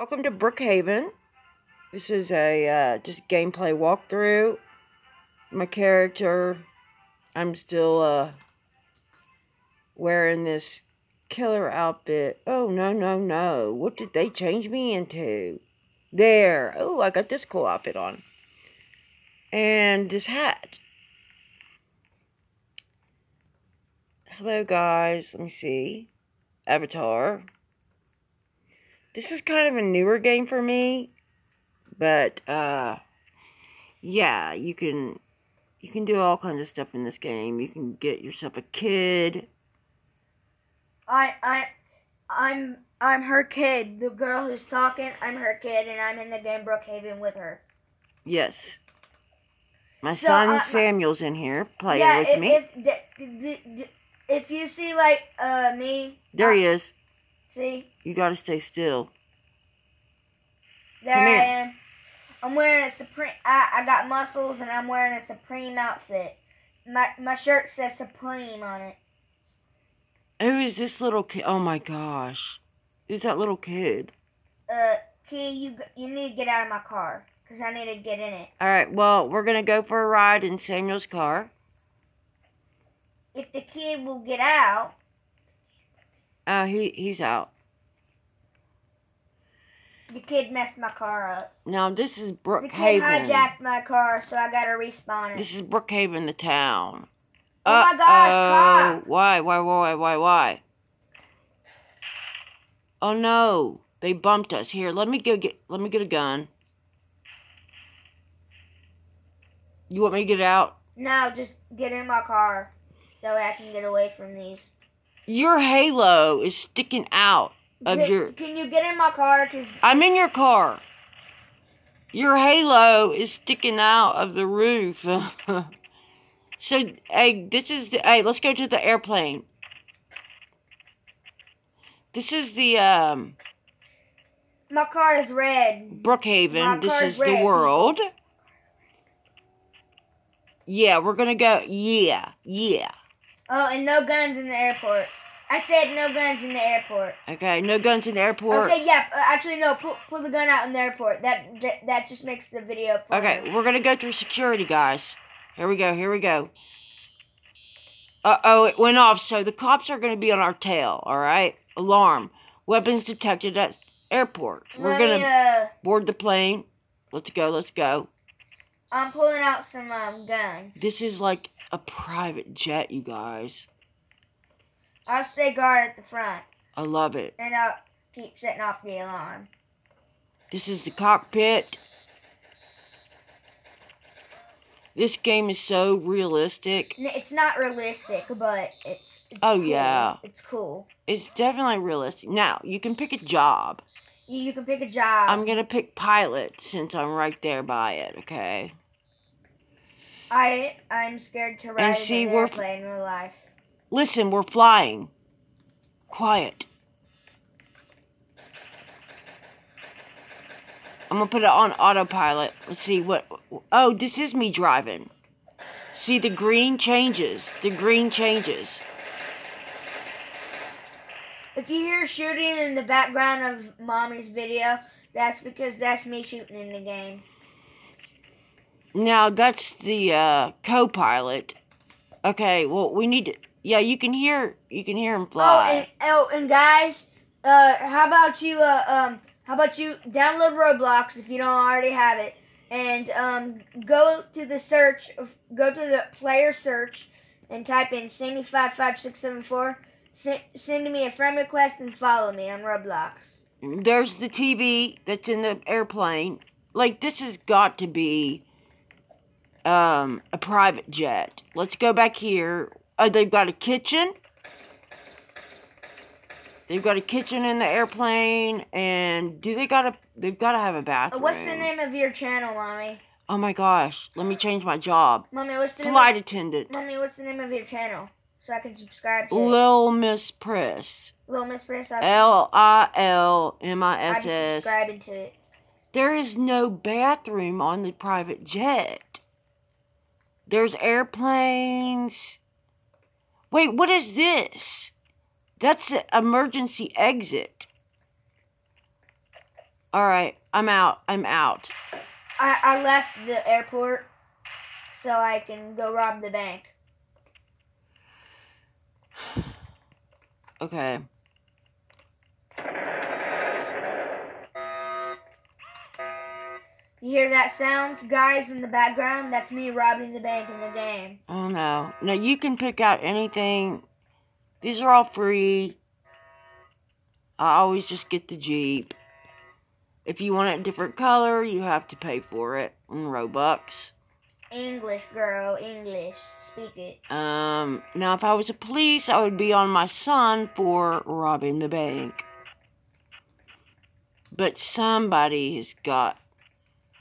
Welcome to Brookhaven. This is a uh, just gameplay walkthrough. My character, I'm still uh, wearing this killer outfit. Oh, no, no, no. What did they change me into? There. Oh, I got this cool outfit on. And this hat. Hello, guys. Let me see. Avatar. This is kind of a newer game for me. But, uh, yeah, you can, you can do all kinds of stuff in this game. You can get yourself a kid. I I I'm I'm her kid. The girl who's talking, I'm her kid, and I'm in the game Brookhaven with her. Yes. My So, son uh, Samuel's in here playing yeah, with if, me. if if you see like uh me, there uh, he is. See, You gotta stay still. there Come I here. am. I'm wearing a supreme. I, I got muscles, and I'm wearing a supreme outfit. My my shirt says Supreme on it. Who is this little kid? Oh my gosh. Who's that little kid? Uh, Key, you you need to get out of my car, cause I need to get in it. Alright, well, we're gonna go for a ride in Samuel's car. If the kid will get out, Uh, he, he's out. the kid messed my car up. Now, this is Brookhaven. The kid hijacked my car, so I gotta respawn it. This is Brookhaven, the town. Oh my gosh, cop. Why, why, why, why, why? Oh no, they bumped us. Here, let me go get, let me get a gun. You want me to get out? No, just get in my car. That way I can get away from these. Your halo is sticking out of Can- your. Can you get in my car? Cause I'm in your car. Your halo is sticking out of the roof. so, hey, this is the. Hey, let's go to the airplane. This is the um, my car is red. Brookhaven. My This car's is the world. Yeah, we're gonna go. Yeah, yeah. Oh, and no guns in the airport. I said no guns in the airport. Okay, no guns in the airport. Okay, yeah. Uh, actually, no. Pull, pull the gun out in the airport. That that, that just makes the video. funny. Okay, we're gonna go through security, guys. Here we go, here we go. Uh oh, it went off, so the cops are gonna be on our tail, alright? Alarm. Weapons detected at airport. We're Let gonna Uh, board the plane. Let's go, let's go. I'm pulling out some um, guns. This is like a private jet, you guys. I'll stay guard at the front, I love it. and I'll keep setting off the alarm. This is the cockpit. This game is so realistic. It's not realistic, but it's. it's Oh, cool. yeah. It's cool. It's definitely realistic. Now, you can pick a job. You, you can pick a job. I'm gonna pick pilot since I'm right there by it, okay? I I'm scared to ride see, an we're- airplane in real life. Listen, we're flying. Quiet. I'm gonna put it on autopilot. Let's see what. Oh, this is me driving. See, the green changes. The green changes. If you hear shooting in the background of mommy's video, that's because that's me shooting in the game. Now, that's the uh, co pilot. Okay, well, we need to. Yeah, you can hear. You can hear him Oh, fly. and oh, and guys, uh, how about you uh, um how about you download Roblox if you don't already have it, and um go to the search, go to the player search, and type in Sammy five five six seven four. Send me a friend request and follow me on Roblox. There's the TV that's in the airplane. Like this has got to be um a private jet. Let's go back here. Oh, they've got a kitchen. They've got a kitchen in the airplane, and do they got a? They've got to have a Uh, bathroom. what's the name of your channel, mommy? Oh my gosh! Let me change my job. Mommy, what's the Flight name? attendant. Mommy, what's the name of your channel so I can subscribe to it? Lil Miss Press. Little Miss Press. L I L M I S S. subscribing to it. There is no bathroom on the private jet. There's airplanes. Wait, what is this? That's an emergency exit. All right, I'm out. I'm out. I, I left the airport so I can go rob the bank. Okay. You hear that sound, guys, in the background? That's me robbing the bank in the game. Oh no. Now you can pick out anything. These are all free. I always just get the Jeep. If you want it a different color, you have to pay for it in Robux. English, girl, English. Speak it. Um, now if I was a police, I would be on my son for robbing the bank. But somebody has got,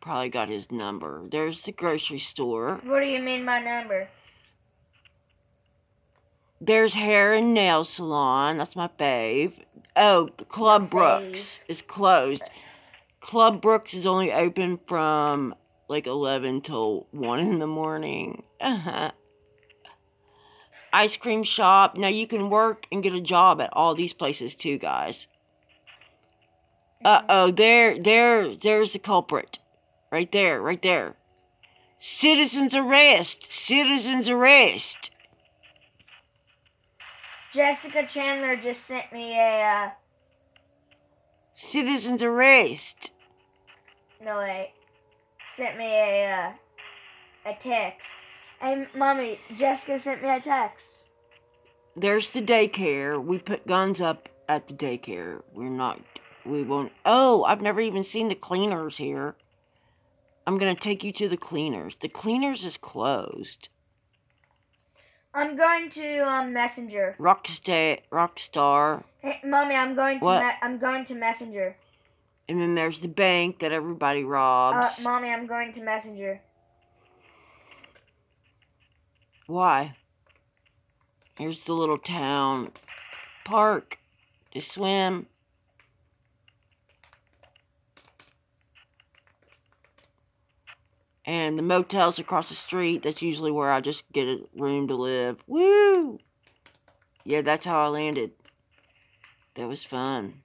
probably got his number. There's the grocery store. What do you mean my number? There's hair and nail salon. That's my fave. Oh, Club. Brooks is closed. Club Brooks is only open from like 11 till 1 in the morning. Uh-huh. Ice cream shop. Now you can work and get a job at all these places too, guys. Uh-oh, there there there's the culprit. Right there, right there. Citizens arrest. Citizens arrest. Jessica Chandler just sent me a, uh, Citizens arrest. no wait, sent me a, uh, a text. Hey, mommy, Jessica sent me a text. There's the daycare. We put guns up at the daycare. We're not. We won't. Oh, I've never even seen the cleaners here. I'm gonna take you to the cleaners. The cleaners is closed. I'm going to um, Messenger. Rockstar, Rockstar, Hey, mommy, I'm going to What? I'm going to Messenger. and then there's the bank that everybody Uh, robs. mommy, I'm going to Messenger. Why? Here's the little town park to swim. And the motels across the street, that's usually where I just get a room to live. Woo! Yeah, that's how I landed. That was fun.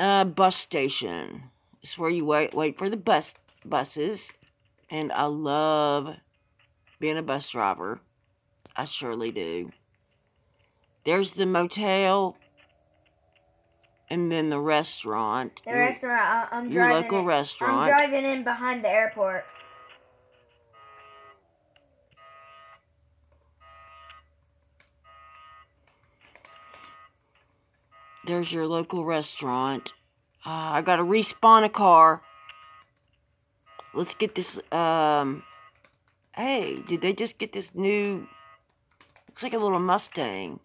Uh, bus station. It's where you wait wait for the bus buses. And I love being a bus driver. I surely do. There's the motel. And then the restaurant. The Your- restaurant. I'm your driving. local in, I'm driving in behind the airport. There's your local restaurant. Uh, I gotta respawn a car. Let's get this. Um. Hey, did they just get this new? Looks like a little Mustang.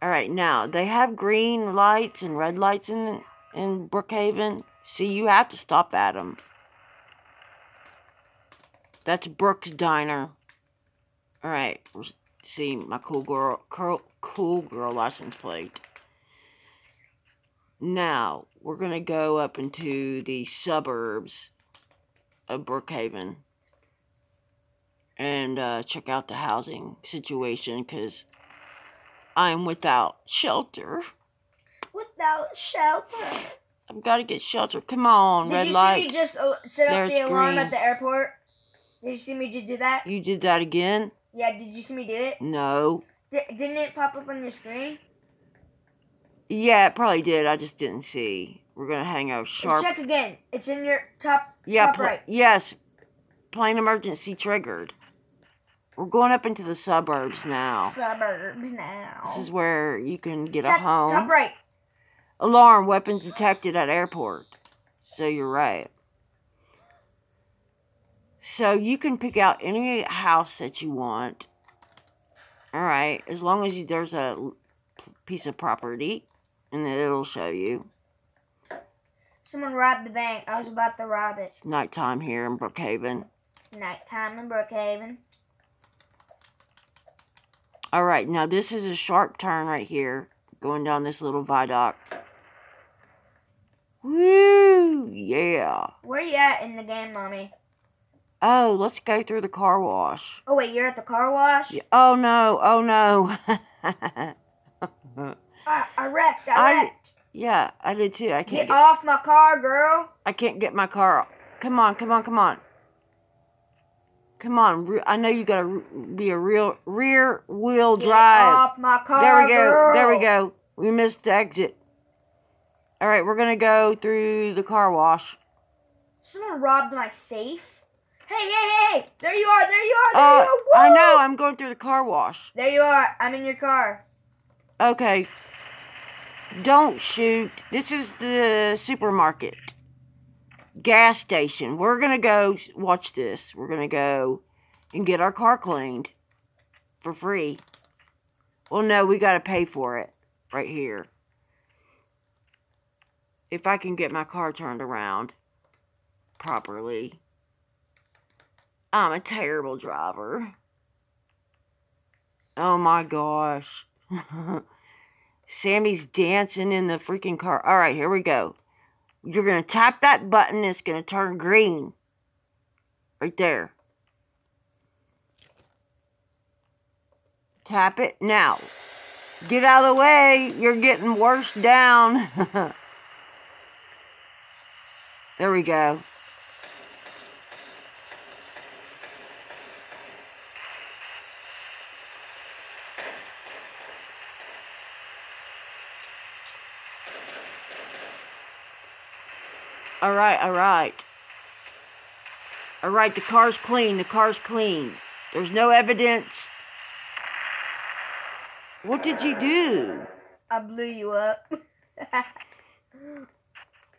All right, now they have green lights and red lights in in Brookhaven. See, you have to stop at them. That's Brooks Diner. All right, see my cool girl, curl, cool girl license plate. Now we're gonna go up into the suburbs of Brookhaven and uh, check out the housing situation because I'm without shelter. Without shelter. I've got to get shelter. Come on, Did red you see me just uh, set up There's the alarm green. at the airport? Did you see me just do that? You did that again? Yeah. Did you see me do it? No. D- didn't it pop up on your screen? Yeah, it probably did. I just didn't see. We're gonna hang out sharp. Check again. It's in your top. Yeah, top right. yes. Plane emergency triggered. We're going up into the suburbs now. Suburbs now. This is where you can get a home. top right. Alarm, weapons detected at airport. So you're right. So you can pick out any house that you want. Alright, as long as you, there's a piece of property, and it'll show you. Someone robbed the bank. I was about to rob it. It's nighttime here in Brookhaven. It's nighttime in Brookhaven. Alright, now this is a sharp turn right here, going down this little viaduct. Woo! Yeah. Where you at in the game, mommy? Oh, let's go through the car wash. Oh wait, you're at the car wash. Yeah. Oh no, oh no. I, I wrecked. I, I- wrecked. yeah, I did too. I can't get, off my car, girl. I can't get my car. Come on, come on, come on. Come on. I know you gotta be a real rear wheel Get drive. off my car, There we go. girl. There we go. We missed the exit. All right, we're gonna go through the car wash. Someone robbed my safe. Hey, hey, hey, hey! There you are! There you are! There Uh, you are! I know. I'm going through the car wash. There you are. I'm in your car. Okay. Don't shoot. This is the supermarket. Gas station. We're going to go watch this. We're going to go and get our car cleaned for free. Well, no, we got to pay for it right here. If I can get my car turned around properly. I'm a terrible driver. Oh my gosh. Sammy's dancing in the freaking car. All right, here we go. You're going to tap that button. It's going to turn green. Right there. Tap it now. Get out of the way. You're getting worse down. there we go. All right, all right. All right, the car's clean. The car's clean. There's no evidence. What did you do? I blew you up.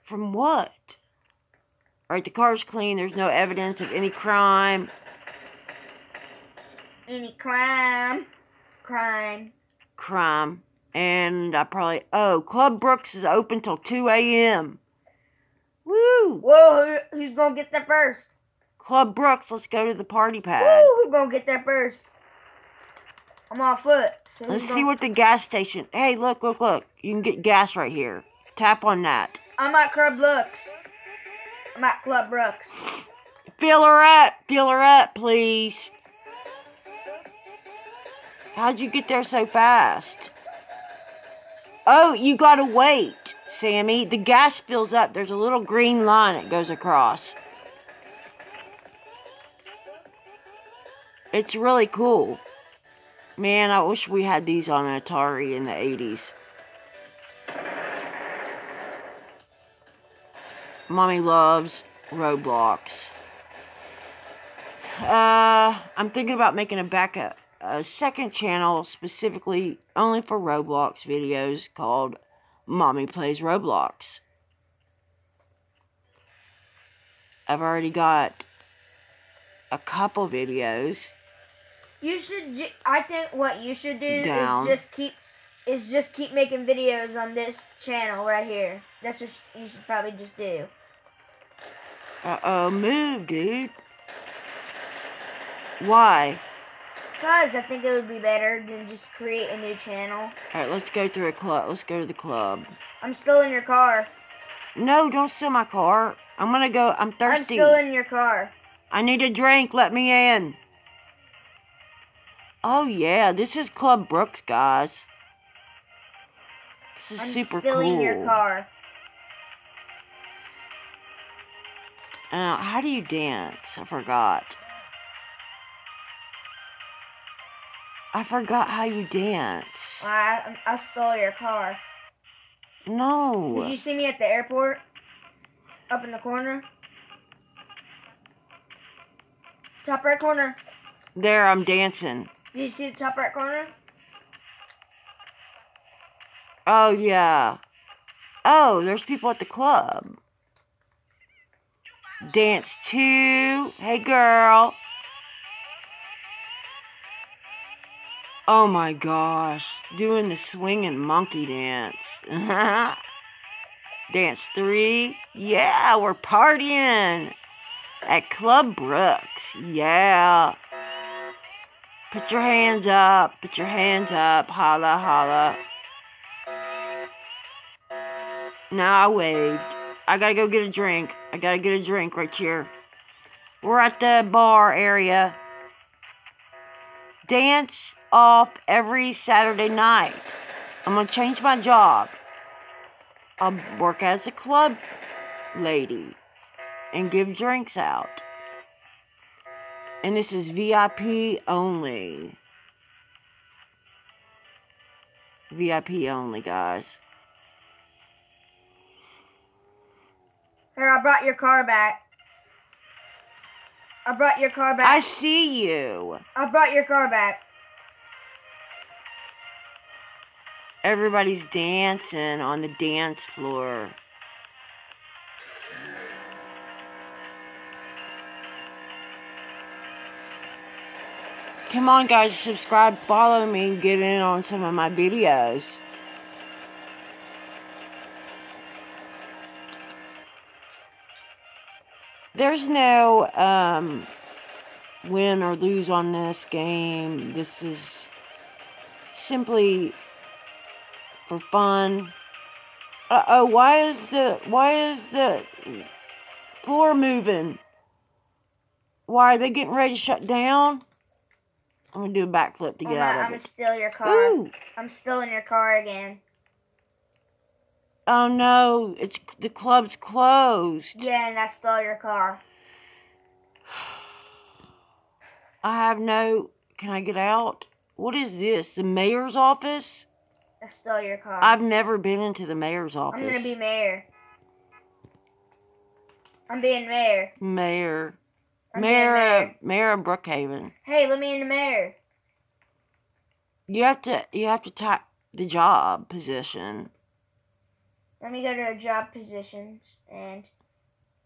From what? All right, the car's clean. There's no evidence of any crime. Any crime? Crime. Crime. And I probably. Oh, Club Brooks is open till 2 a.m. Woo! Whoa, who, who's gonna get there first? Club Brooks, let's go to the party pad. Woo, who's gonna get there first? I'm on foot. So Let's see gonna- what the gas station. Hey, look, look, look. You can get gas right here. Tap on that. I'm at Club Brooks. I'm at Club Brooks. Fill her up. Fill her up, please. How'd you get there so fast? Oh, you gotta wait, Sammy. The gas fills up. There's a little green line that goes across. It's really cool. Man, I wish we had these on Atari in the 80s. Mommy loves Roblox. Uh, I'm thinking about making a backup, a second channel specifically only for Roblox videos called Mommy Plays Roblox. I've already got a couple videos. You should. I think what you should do Down. is just keep is just keep making videos on this channel right here. That's what you should probably just do. Uh oh, move, dude. Why? Cause I think it would be better than just create a new channel. Alright, let's go through a club. Let's go to the club. I'm still in your car. No, don't steal my car. I'm gonna go. I'm thirsty. I'm still in your car. I need a drink. Let me in. Oh yeah, this is Club Brooks, guys. This is I'm super still in your car. Uh, how do you dance? I forgot. I forgot how you dance. I I stole your car. No. Did you see me at the airport? Up in the corner. Top right corner. There, I'm dancing. Did you see the top right corner? Oh yeah. Oh, there's people at the club. Dance two. Hey girl. Oh my gosh. Doing the swinging monkey dance. dance three. Yeah, we're partying at Club Brooks. Yeah. Put your hands up. Put your hands up. Holla, holla. Now I waved. I gotta go get a drink. I gotta get a drink right here. We're at the bar area. Dance off every Saturday night. I'm going to change my job. I'll work as a club lady and give drinks out. And this is VIP only. VIP only, guys. Here, I brought your car back. I brought your car back. I see you. I brought your car back. Everybody's dancing on the dance floor. Come on, guys, subscribe, follow me, get in on some of my videos. There's no um, win or lose on this game. This is simply for fun. Uh oh, why is the why is the floor moving? Why are they getting ready to shut down? I'm gonna do a backflip to I'm get out I'm of gonna it. steal your car. Ooh! I'm still in your car again. Oh no, it's the club's closed. Yeah, and I stole your car. I have no. Can I get out? What is this? The mayor's office? I stole your car. I've never been into the mayor's office. I'm gonna be mayor. I'm being mayor. mayor. I'm Mayor, mayor. of- mayor of Brookhaven. Hey, let me in the mayor. You have to. You have to type the job position. Let me go to job positions, and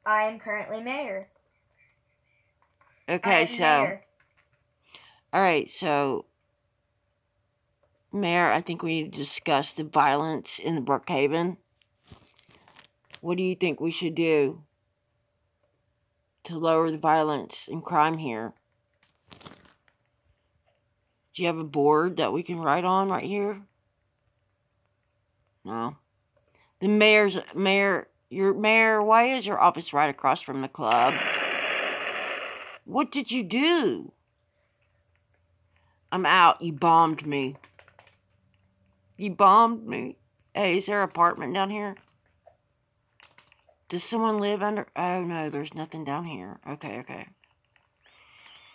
I am currently mayor. Okay, so mayor. all right, so Mayor, I think we need to discuss the violence in Brookhaven. What do you think we should do to lower the violence and crime here? Do you have a board that we can write on right here? No. The mayor's mayor, your mayor. Why is your office right across from the club? What did you do? I'm out. You bombed me. You bombed me. Hey, is there an apartment down here? Does someone live under? Oh no, there's nothing down here. Okay, okay.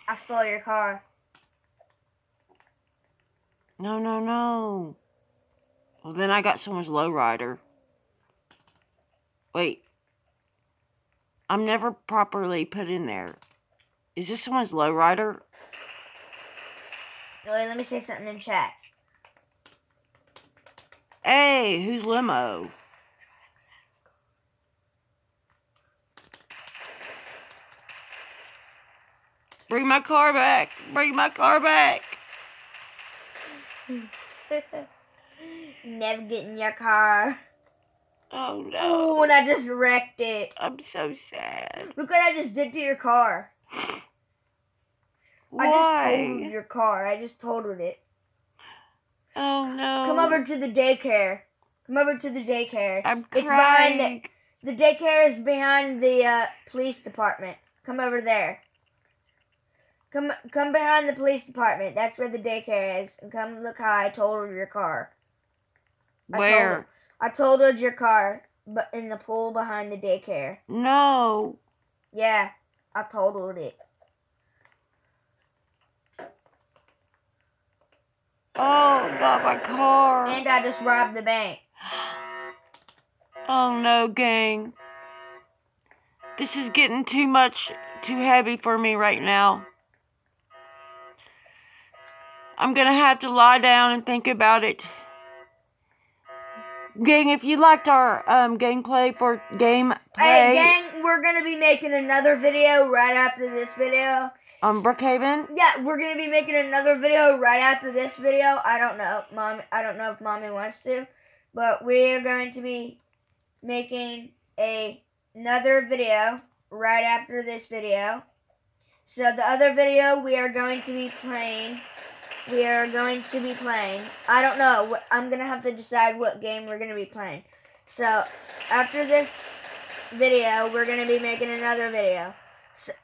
I stole your car. No, no, no. Well, then I got someone's lowrider. Wait. I'm never properly put in there. Is this someone's lowrider? Wait, let me say something in chat. Hey, who's limo? Bring my car back. Bring my car back. Never getting your car. Oh no. Oh, and I just wrecked it. I'm so sad. Look what I just did to your car. I just totaled your car. I just totaled it. Oh no. Come over to the daycare. Come over to the daycare. I'm crying. It's behind the the daycare is behind the uh, police department. Come over there. Come come behind the police department. That's where the daycare is. And come look how I totaled your car. I told Where? I totaled your car, but in the pool behind the daycare. No. Yeah, I totaled it. Oh, not my car. And I just robbed the bank. Oh no, gang. This is getting too much, too heavy for me right now. I'm gonna have to lie down and think about it. Gang, if you liked our um, gameplay for game Hey, gang, we're gonna be making another video right after this video. On Brookhaven, Yeah, we're gonna be making another video right after this video. I don't know, mom. I don't know if mommy wants to, but we are going to be making a another video right after this video. So the other video we are going to be playing. We are going to be playing. I don't know. I'm gonna have to decide what game we're gonna be playing. So after this video, we're gonna be making another video.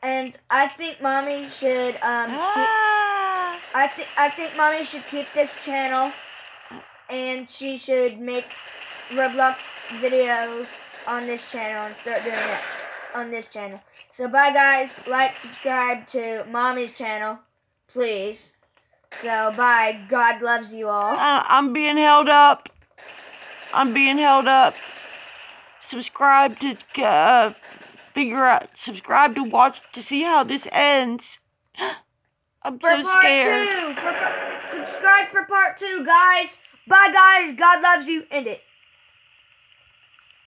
And I think mommy should um. keep- ah, I think I think mommy should keep this channel, and she should make Roblox videos on this channel and start doing it on this channel. So bye guys. Like, subscribe to mommy's channel, please. So bye. God loves you all. Uh, I'm being held up. I'm being held up. Subscribe to uh, figure out. Subscribe to watch to see how this ends. I'm For so part scared. two. For, subscribe for part two, guys. Bye, guys. God loves you. End it.